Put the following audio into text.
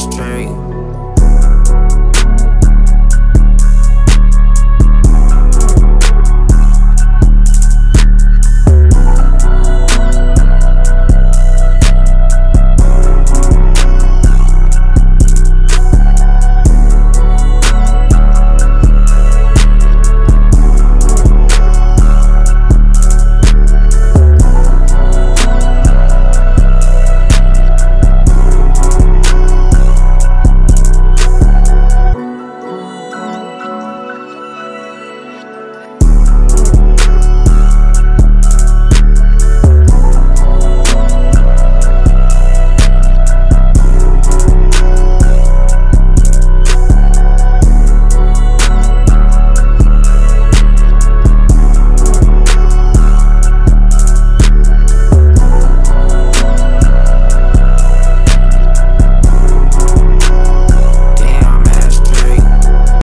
ashtray.